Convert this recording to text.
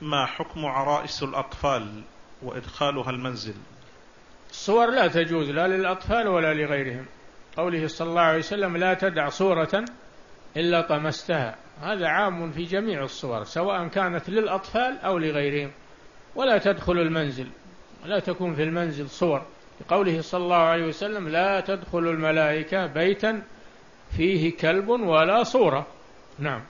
ما حكم عرائس الأطفال وإدخالها المنزل؟ الصور لا تجوز لا للأطفال ولا لغيرهم. قوله صلى الله عليه وسلم لا تدع صورة إلا طمستها. هذا عام في جميع الصور سواء كانت للأطفال أو لغيرهم. ولا تدخل المنزل لا تكون في المنزل صور. لقوله صلى الله عليه وسلم لا تدخل الملائكة بيتا فيه كلب ولا صورة. نعم.